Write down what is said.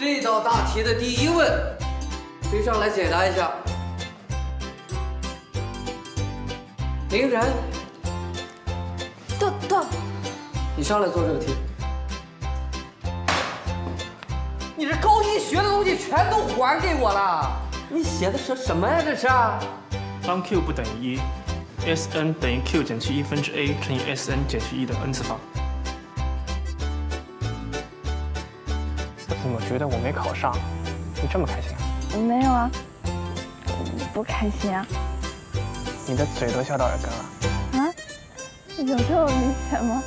这道大题的第一问，谁上来解答一下？林然，豆豆，你上来做这个题。你这高一学的东西全都还给我了，你写的是什么呀？这是？当 q 不等于一，s n 等于 q 减去一分之 a 乘以 s n 减去一的 n 次方。怎么觉得我没考上，你这么开心啊？没有啊，不开心啊。你的嘴都笑到耳根了。啊？有这么明显吗？